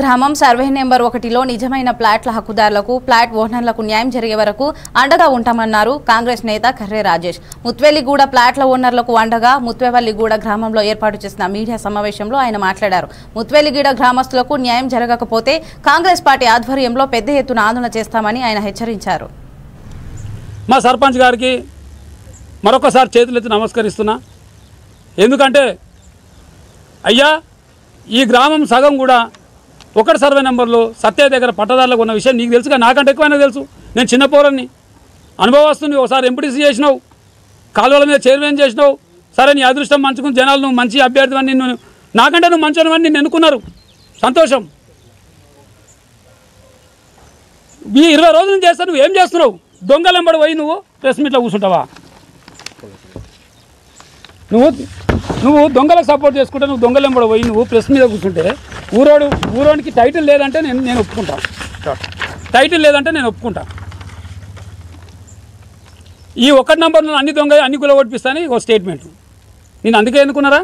గ్రామం survey number ఒకటిలో నిజమైన ప్లాట్ల హక్కుదారులకు ప్లాట్ ఓనర్లకు న్యాయం జరిగే వరకు అండగా ఉంటామన్నారు కాంగ్రెస్ నేత కర్రే రాజేష్. ముత్వెల్లిగూడ ప్లాట్ల ఓనర్లకు అండగా ముత్వేవల్లిగూడ గ్రామంలో ఏర్పాటు చేసిన మీడియా సమావేశంలో ఆయన మాట్లాడారు. ముత్వెల్లిగూడ గ్రామస్తులకు న్యాయం జరగకపోతే కాంగ్రెస్ పార్టీ ఆధ్వర్యంలో పెద్ద ఎత్తున ఆందోళన చేస్తామని ఆయన హెచ్చరించారు. మా సర్పంచ్ గారికి మరొకసారి చేతులెత్తి నమస్కరిస్తున్నా. ఎందుకంటే అయ్యా ఈ గ్రామం సగం కూడా ఒకటి సర్వే నెంబర్లో సత్య దగ్గర పట్టదారులకు ఉన్న విషయం నీకు తెలుసుగా? నాకంటే ఎక్కువైనా తెలుసు. నేను చిన్న పౌరాన్ని. అనుభవస్తుంది ఒకసారి ఎంపీటీసీ చేసినావు. కాలువల మీద చైర్మన్ చేసినావు. సరే నీ అదృష్టం మంచుకుని జనాలు నువ్వు మంచి అభ్యర్థి అని నిన్ను నాకంటే నువ్వు మంచి అని నిన్ను ఎన్నుకున్నారు. సంతోషం. ఈ ఇరవై రోజుల నుంచి చేస్తా నువ్వు ఏం చేస్తున్నావు? దొంగలెంబడి పోయి నువ్వు ప్రెస్ మీట్లో కూర్చుంటావా? నువ్వు నువ్వు దొంగలకు సపోర్ట్ చేసుకుంటే నువ్వు దొంగలెంబడి పోయి నువ్వు ప్రెస్ మీద కూర్చుంటే ఊరోడు ఊరోనికి టైటిల్ లేదంటే నేను నేను ఒప్పుకుంటా. టైటిల్ లేదంటే నేను ఒప్పుకుంటా. ఈ ఒకటి నంబర్లో అన్ని దొంగ అన్ని కుల ఓడిపిస్తాను ఒక స్టేట్మెంట్ నేను అందుకే ఎన్నుకున్నారా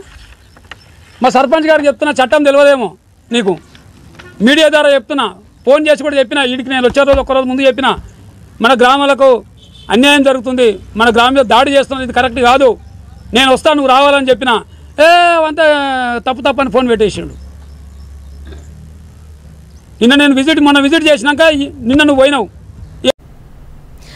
మా సర్పంచ్ గారు చెప్తున్నా చట్టం తెలియదేమో నీకు. మీడియా ద్వారా చెప్తున్నా ఫోన్ చేసి కూడా చెప్పిన వీడికి నేను వచ్చే రోజు ఒక్కరోజు ముందు చెప్పిన మన గ్రామాలకు అన్యాయం జరుగుతుంది మన గ్రామం దాడి చేస్తున్నది ఇది కరెక్ట్ కాదు. నేను వస్తాను నువ్వు రావాలని చెప్పిన ఏ అంతా తప్పు తప్పని ఫోన్ పెట్టేసిండు. నిన్న నేను విజిట్ మొన్న విజిట్ చేసినాక నిన్న నువ్వు పోయినావు.